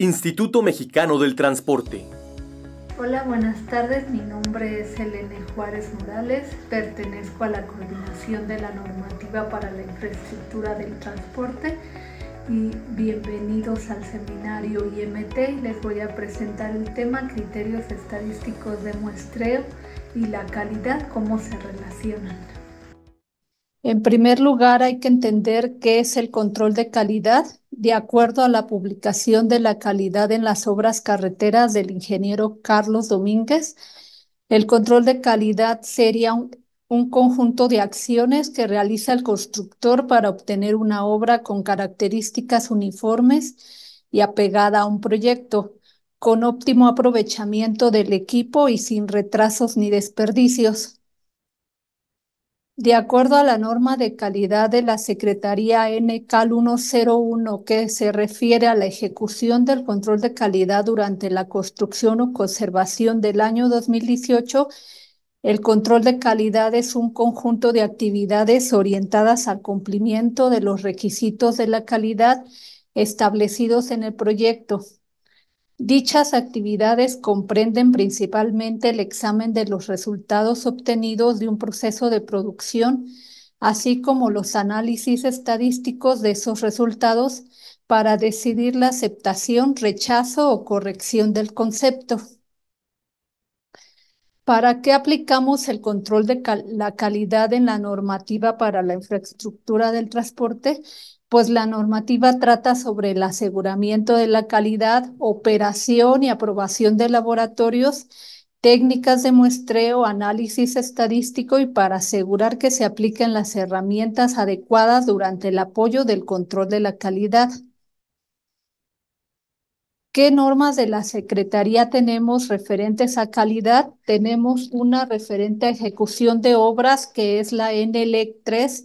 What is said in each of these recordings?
Instituto Mexicano del Transporte. Hola, buenas tardes. Mi nombre es Elena Juárez Morales. Pertenezco a la coordinación de la normativa para la infraestructura del transporte y bienvenidos al seminario IMT. Les voy a presentar el tema criterios estadísticos de muestreo y la calidad, cómo se relacionan. En primer lugar, hay que entender qué es el control de calidad de acuerdo a la publicación de la calidad en las obras carreteras del ingeniero Carlos Domínguez, el control de calidad sería un, un, conjunto de acciones que realiza el constructor para obtener una obra con características uniformes y apegada a un proyecto, con óptimo aprovechamiento del equipo y sin retrasos ni desperdicios. De acuerdo a la norma de calidad de la Secretaría NCAL 101 que se refiere a la ejecución del control de calidad durante la construcción o conservación del año 2018, el control de calidad es un conjunto de actividades orientadas al cumplimiento de los requisitos de la calidad establecidos en el proyecto Dichas actividades comprenden principalmente el examen de los resultados obtenidos de un proceso de producción, así como los análisis estadísticos de esos resultados para decidir la aceptación, rechazo o corrección del concepto. ¿Para qué aplicamos el control de la calidad en la normativa para la infraestructura del transporte? Pues la normativa trata sobre el aseguramiento de la calidad, operación y aprobación de laboratorios, técnicas de muestreo, análisis estadístico y para asegurar que se apliquen las herramientas adecuadas durante el apoyo del control de la calidad. ¿Qué normas de la Secretaría tenemos referentes a calidad? Tenemos una referente a ejecución de obras que es la NLEC 3,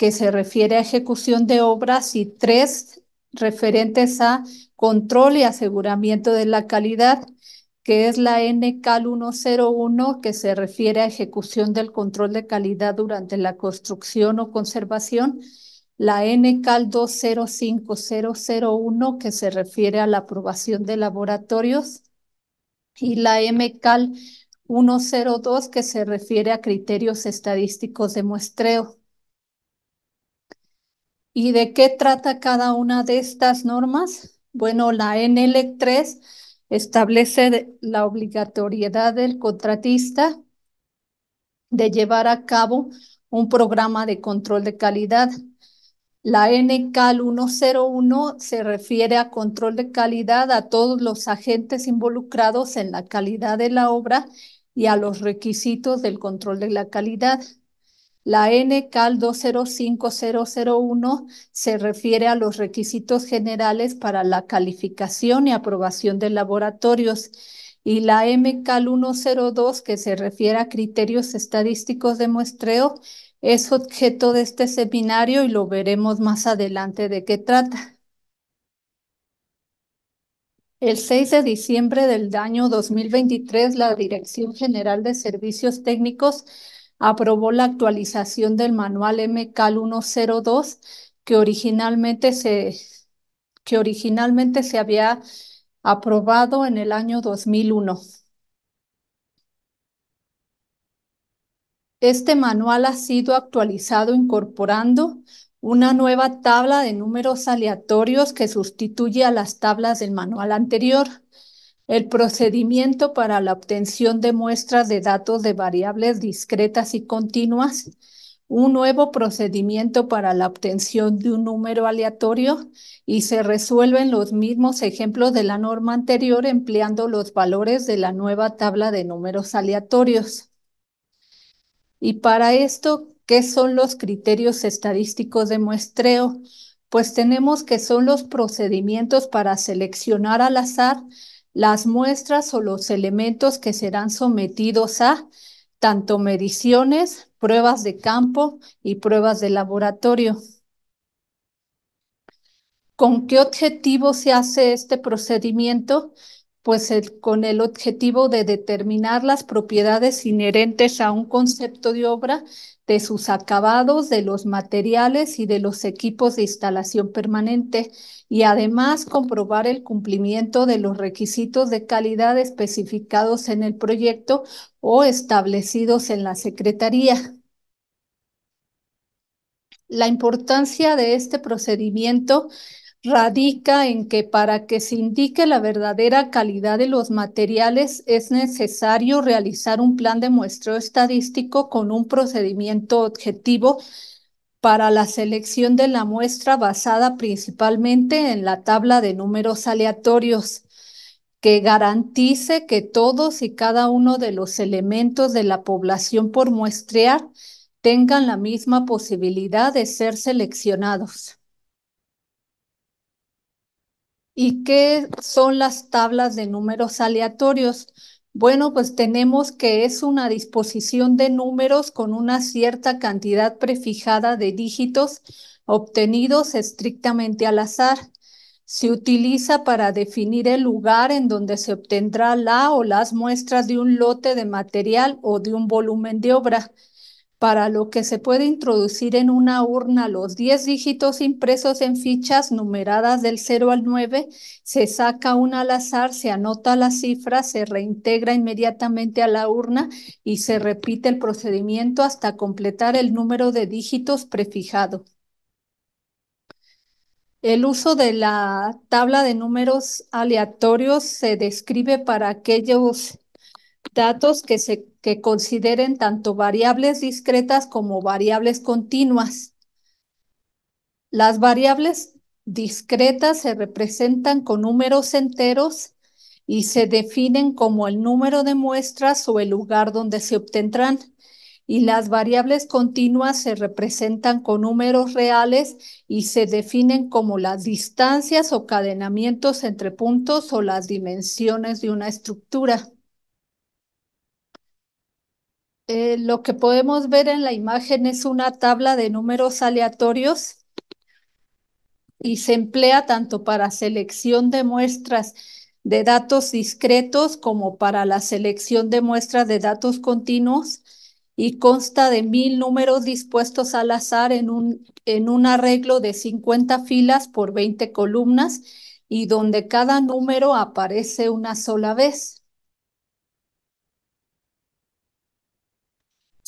que se refiere a ejecución de obras y tres referentes a control y aseguramiento de la calidad, que es la NCAL 101, que se refiere a ejecución del control de calidad durante la construcción o conservación, la NCAL 205001 que se refiere a la aprobación de laboratorios y la MCAL 102 que se refiere a criterios estadísticos de muestreo. ¿Y de qué trata cada una de estas normas? Bueno, la NLEC 3 establece la obligatoriedad del contratista de llevar a cabo un programa de control de calidad la NCAL 101 se refiere a control de calidad a todos los agentes involucrados en la calidad de la obra y a los requisitos del control de la calidad. La NCAL 205001 se refiere a los requisitos generales para la calificación y aprobación de laboratorios y la MCAL 102 que se refiere a criterios estadísticos de muestreo es objeto de este seminario y lo veremos más adelante de qué trata. El 6 de diciembre del año 2023, la Dirección General de Servicios Técnicos aprobó la actualización del manual MCAL 102 que originalmente se, que originalmente se había aprobado en el año 2001. Este manual ha sido actualizado incorporando una nueva tabla de números aleatorios que sustituye a las tablas del manual anterior. El procedimiento para la obtención de muestras de datos de variables discretas y continuas, un nuevo procedimiento para la obtención de un número aleatorio y se resuelven los mismos ejemplos de la norma anterior empleando los valores de la nueva tabla de números aleatorios. Y para esto, ¿qué son los criterios estadísticos de muestreo? Pues tenemos que son los procedimientos para seleccionar al azar las muestras o los elementos que serán sometidos a tanto mediciones, pruebas de campo y pruebas de laboratorio. ¿Con qué objetivo se hace este procedimiento? Pues con el objetivo de determinar las propiedades inherentes a un concepto de obra, de sus acabados, de los materiales y de los equipos de instalación permanente y además comprobar el cumplimiento de los requisitos de calidad especificados en el proyecto o establecidos en la Secretaría. La importancia de este procedimiento radica en que para que se indique la verdadera calidad de los materiales es necesario realizar un plan de muestreo estadístico con un procedimiento objetivo para la selección de la muestra basada principalmente en la tabla de números aleatorios que garantice que todos y cada uno de los elementos de la población por muestrear tengan la misma posibilidad de ser seleccionados. ¿Y qué son las tablas de números aleatorios? Bueno, pues tenemos que es una disposición de números con una cierta cantidad prefijada de dígitos obtenidos estrictamente al azar. Se utiliza para definir el lugar en donde se obtendrá la o las muestras de un lote de material o de un volumen de obra para lo que se puede introducir en una urna los 10 dígitos impresos en fichas numeradas del 0 al 9, se saca una al azar, se anota la cifra, se reintegra inmediatamente a la urna y se repite el procedimiento hasta completar el número de dígitos prefijado. El uso de la tabla de números aleatorios se describe para aquellos datos que se que consideren tanto variables discretas como variables continuas. Las variables discretas se representan con números enteros y se definen como el número de muestras o el lugar donde se obtendrán. Y las variables continuas se representan con números reales y se definen como las distancias o cadenamientos entre puntos o las dimensiones de una estructura. Eh, lo que podemos ver en la imagen es una tabla de números aleatorios y se emplea tanto para selección de muestras de datos discretos como para la selección de muestras de datos continuos y consta de mil números dispuestos al azar en un, en un arreglo de 50 filas por 20 columnas y donde cada número aparece una sola vez.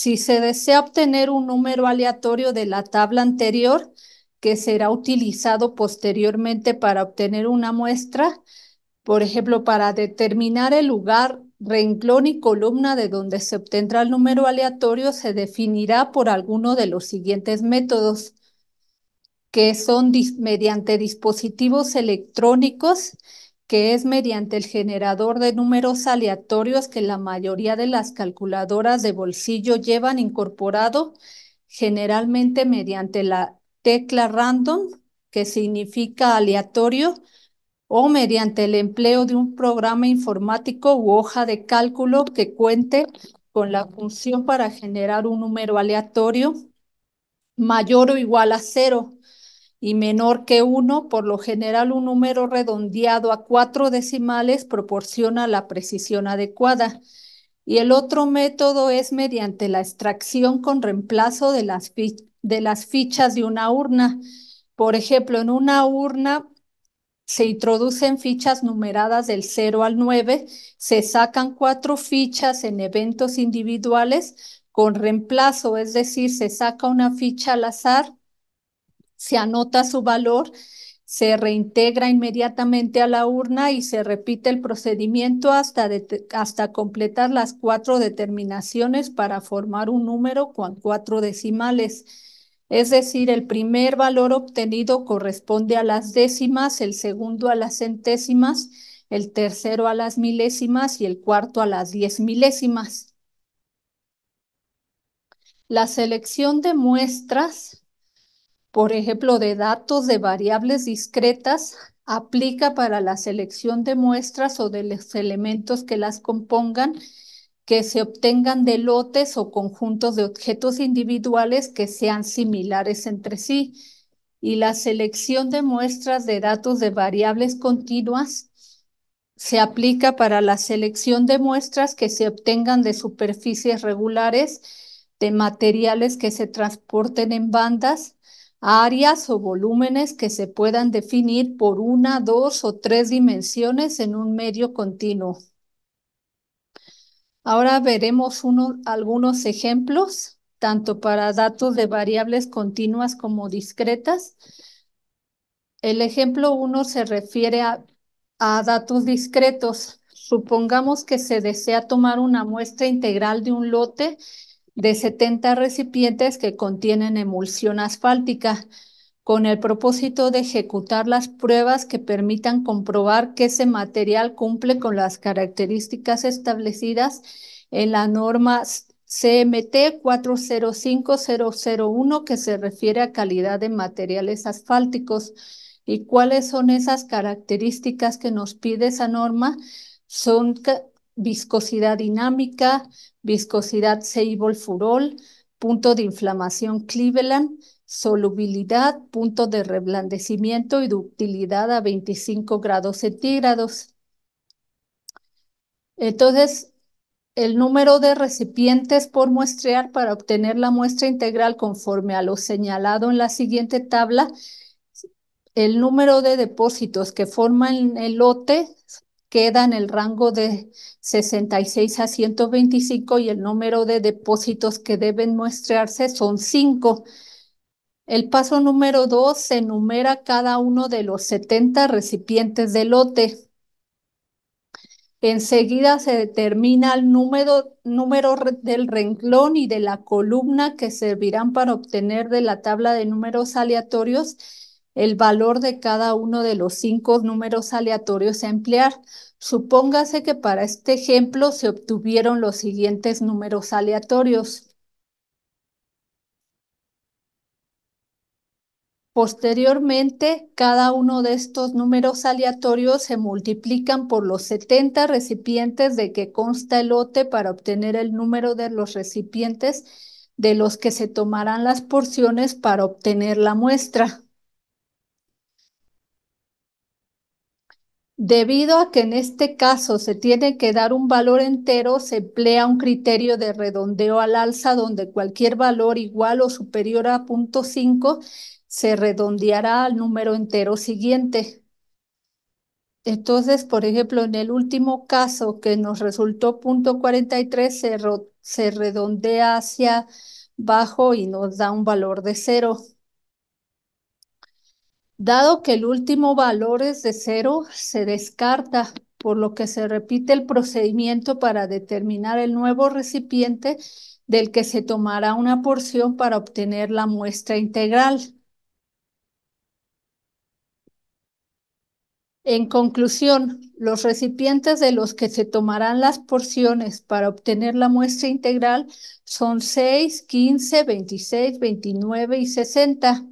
Si se desea obtener un número aleatorio de la tabla anterior, que será utilizado posteriormente para obtener una muestra, por ejemplo, para determinar el lugar, renglón y columna de donde se obtendrá el número aleatorio, se definirá por alguno de los siguientes métodos, que son mediante dispositivos electrónicos que es mediante el generador de números aleatorios que la mayoría de las calculadoras de bolsillo llevan incorporado, generalmente mediante la tecla random, que significa aleatorio, o mediante el empleo de un programa informático u hoja de cálculo que cuente con la función para generar un número aleatorio mayor o igual a cero y menor que 1, por lo general un número redondeado a cuatro decimales proporciona la precisión adecuada. Y el otro método es mediante la extracción con reemplazo de las, de las fichas de una urna. Por ejemplo, en una urna se introducen fichas numeradas del 0 al 9, se sacan cuatro fichas en eventos individuales con reemplazo, es decir, se saca una ficha al azar se anota su valor, se reintegra inmediatamente a la urna y se repite el procedimiento hasta, hasta completar las cuatro determinaciones para formar un número con cuatro decimales. Es decir, el primer valor obtenido corresponde a las décimas, el segundo a las centésimas, el tercero a las milésimas y el cuarto a las diez milésimas. La selección de muestras por ejemplo, de datos de variables discretas, aplica para la selección de muestras o de los elementos que las compongan que se obtengan de lotes o conjuntos de objetos individuales que sean similares entre sí. Y la selección de muestras de datos de variables continuas se aplica para la selección de muestras que se obtengan de superficies regulares de materiales que se transporten en bandas, áreas o volúmenes que se puedan definir por una, dos o tres dimensiones en un medio continuo. Ahora veremos algunos ejemplos, tanto para datos de variables continuas como discretas. El ejemplo 1 se refiere a, a datos discretos. Supongamos que se desea tomar una muestra integral de un lote de 70 recipientes que contienen emulsión asfáltica con el propósito de ejecutar las pruebas que permitan comprobar que ese material cumple con las características establecidas en la norma CMT 405001 que se refiere a calidad de materiales asfálticos. ¿Y cuáles son esas características que nos pide esa norma? Son viscosidad dinámica, viscosidad Seibol-Furol, punto de inflamación Cleveland, solubilidad, punto de reblandecimiento y ductilidad a 25 grados centígrados. Entonces, el número de recipientes por muestrear para obtener la muestra integral conforme a lo señalado en la siguiente tabla, el número de depósitos que forman el lote queda en el rango de 66 a 125 y el número de depósitos que deben muestrearse son 5. El paso número 2 se enumera cada uno de los 70 recipientes de lote. Enseguida se determina el número, número del renglón y de la columna que servirán para obtener de la tabla de números aleatorios el valor de cada uno de los cinco números aleatorios a emplear. Supóngase que para este ejemplo se obtuvieron los siguientes números aleatorios. Posteriormente, cada uno de estos números aleatorios se multiplican por los 70 recipientes de que consta el lote para obtener el número de los recipientes de los que se tomarán las porciones para obtener la muestra. Debido a que en este caso se tiene que dar un valor entero, se emplea un criterio de redondeo al alza donde cualquier valor igual o superior a 0.5 se redondeará al número entero siguiente. Entonces, por ejemplo, en el último caso que nos resultó 0.43, se, se redondea hacia abajo y nos da un valor de cero. Dado que el último valor es de cero, se descarta, por lo que se repite el procedimiento para determinar el nuevo recipiente del que se tomará una porción para obtener la muestra integral. En conclusión, los recipientes de los que se tomarán las porciones para obtener la muestra integral son 6, 15, 26, 29 y 60.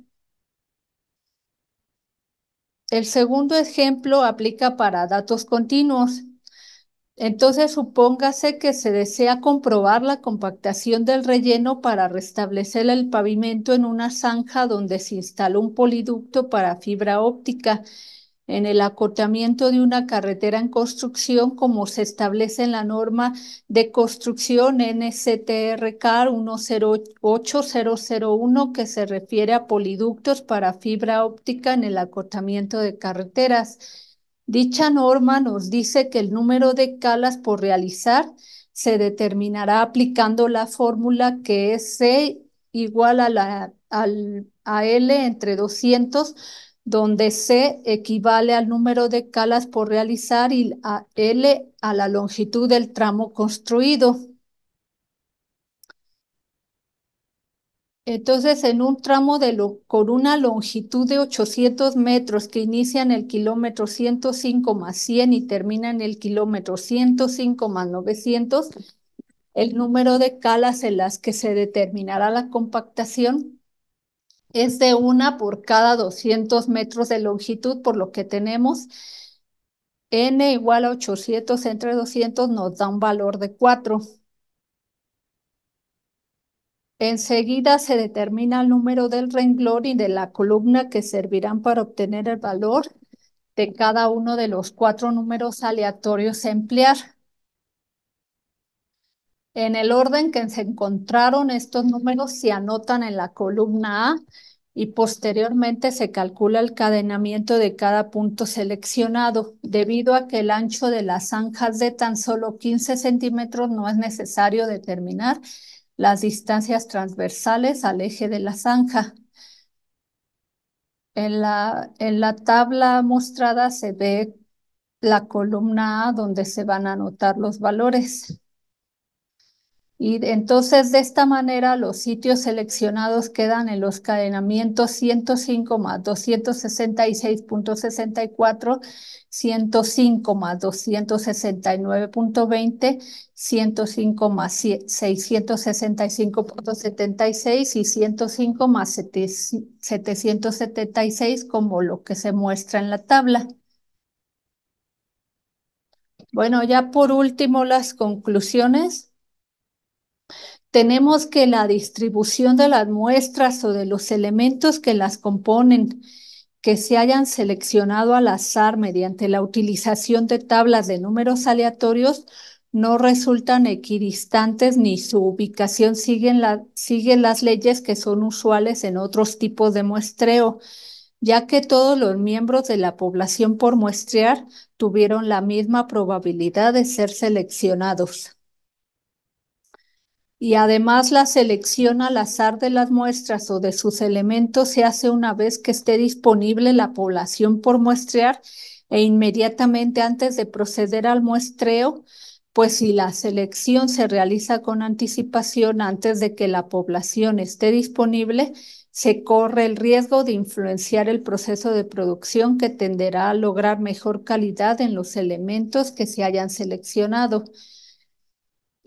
El segundo ejemplo aplica para datos continuos. Entonces, supóngase que se desea comprobar la compactación del relleno para restablecer el pavimento en una zanja donde se instaló un poliducto para fibra óptica en el acotamiento de una carretera en construcción como se establece en la norma de construcción NCTRK 108001 que se refiere a poliductos para fibra óptica en el acotamiento de carreteras. Dicha norma nos dice que el número de calas por realizar se determinará aplicando la fórmula que es C igual a, la, a L entre 200 donde C equivale al número de calas por realizar y a L a la longitud del tramo construido. Entonces, en un tramo de con una longitud de 800 metros que inicia en el kilómetro 105 más 100 y termina en el kilómetro 105 más 900, el número de calas en las que se determinará la compactación es de una por cada 200 metros de longitud, por lo que tenemos n igual a 800 entre 200 nos da un valor de 4. Enseguida se determina el número del renglón y de la columna que servirán para obtener el valor de cada uno de los cuatro números aleatorios a emplear. En el orden que se encontraron estos números se anotan en la columna A y posteriormente se calcula el cadenamiento de cada punto seleccionado. Debido a que el ancho de las zanjas de tan solo 15 centímetros no es necesario determinar las distancias transversales al eje de la zanja. En la, en la tabla mostrada se ve la columna A donde se van a anotar los valores. Y entonces de esta manera los sitios seleccionados quedan en los cadenamientos 105 más 266.64, 105 más 269.20, 105 más 665.76 y 105 más 776 como lo que se muestra en la tabla. Bueno, ya por último las conclusiones tenemos que la distribución de las muestras o de los elementos que las componen, que se hayan seleccionado al azar mediante la utilización de tablas de números aleatorios, no resultan equidistantes ni su ubicación sigue las leyes que son usuales en otros tipos de muestreo, ya que todos los miembros de la población por muestrear tuvieron la misma probabilidad de ser seleccionados y además la selección al azar de las muestras o de sus elementos se hace una vez que esté disponible la población por muestrear e inmediatamente antes de proceder al muestreo, pues si la selección se realiza con anticipación antes de que la población esté disponible, se corre el riesgo de influenciar el proceso de producción que tenderá a lograr mejor calidad en los elementos que se hayan seleccionado.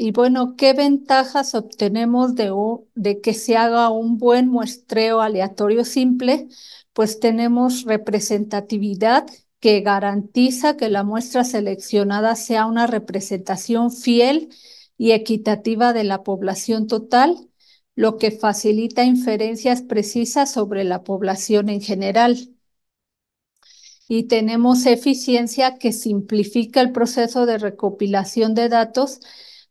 Y bueno, ¿qué ventajas obtenemos de, que se haga un buen muestreo aleatorio simple? Pues tenemos representatividad que garantiza que la muestra seleccionada sea una representación fiel y equitativa de la población total, lo que facilita inferencias precisas sobre la población en general. Y tenemos eficiencia que simplifica el proceso de recopilación de datos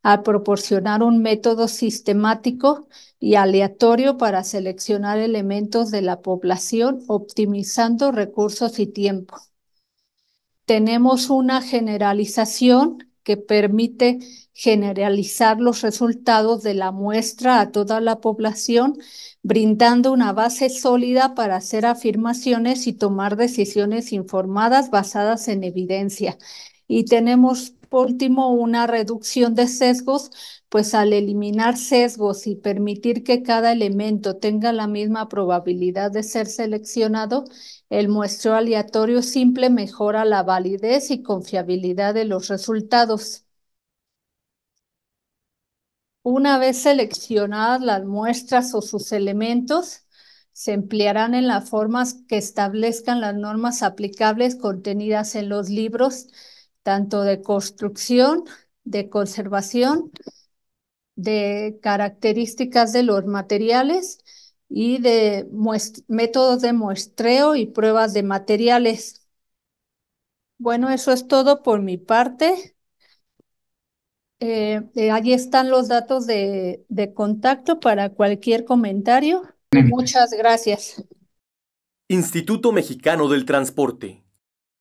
a proporcionar un método sistemático y aleatorio para seleccionar elementos de la población, optimizando recursos y tiempo. Tenemos una generalización que permite generalizar los resultados de la muestra a toda la población, brindando una base sólida para hacer afirmaciones y tomar decisiones informadas basadas en evidencia. Y tenemos por último, una reducción de sesgos, pues al eliminar sesgos y permitir que cada elemento tenga la misma probabilidad de ser seleccionado, el muestreo aleatorio simple mejora la validez y confiabilidad de los resultados. Una vez seleccionadas las muestras o sus elementos, se emplearán en las formas que establezcan las normas aplicables contenidas en los libros tanto de construcción, de conservación, de características de los materiales y de métodos de muestreo y pruebas de materiales. Bueno, eso es todo por mi parte. Eh, eh, allí están los datos de, de contacto para cualquier comentario. Muchas gracias. Instituto Mexicano del Transporte.